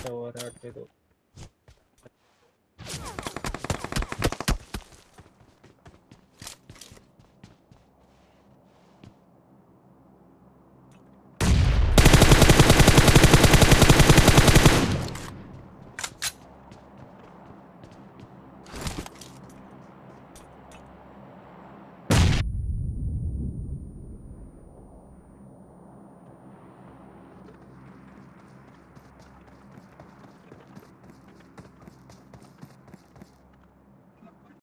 अच्छा हुआ रहा पे दो।